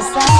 outside.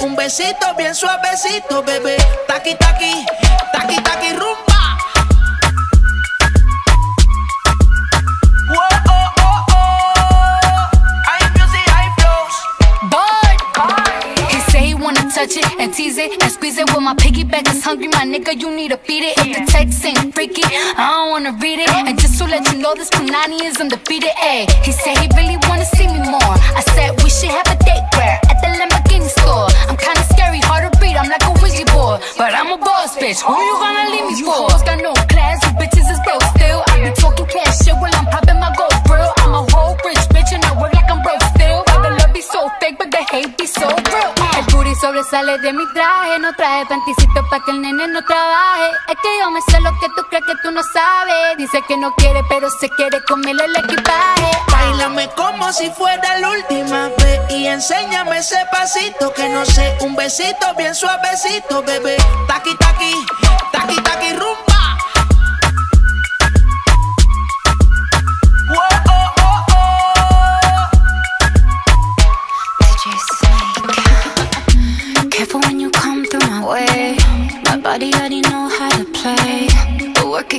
un besito bien suavecito, bebé. Taqui, taqui, taqui, taqui, rumba. Hungry, my nigga, you need to beat it. If the text ain't freaky, I don't wanna read it. And just to let you know, this Punani is undefeated. Ayy, he said he really wanna see me more. I said we should have a date where at the Lamborghini store. I'm kinda scary, hard to read, I'm like a Ouija board. But I'm a boss bitch, who you gonna leave me for? Sobresale de mi traje, no traje panticito pa' que el nene no trabaje. Es que yo me sé lo que tú crees que tú no sabes. Dice que no quiere, pero se quiere comerle el equipaje. Bailame como si fuera la última vez y enséñame ese pasito que no sé, un besito bien suavecito, bebé. Taqui, taqui, taqui, taqui, rumba.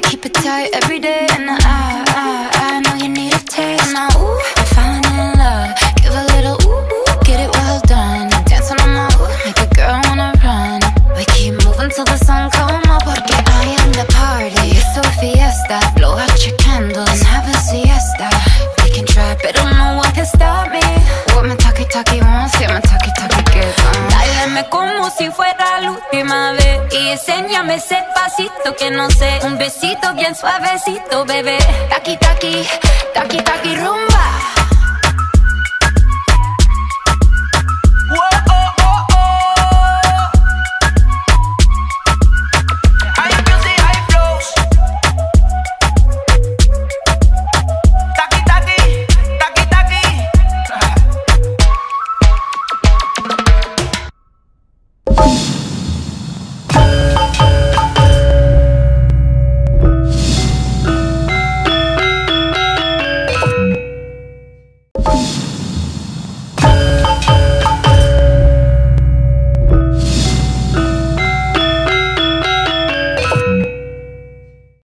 Keep it tight every day. And I, I, I know you need a taste. Now, ooh, I'm falling in love. Give a little ooh, ooh get it well done. Dancing on my ooh, make a girl wanna run. We keep moving till the sun come up. Porque I am the party. It's a fiesta. Blow out your candles and have a siesta. We can try, but no one can stop me. What my talkie talkie wants, yeah, my talkie talkie gets on. Dáleme como si fuera última vez Enséñame ese pasito que no sé. Un besito bien suavecito, bebé. Taki, taki, taki, taki, rumba.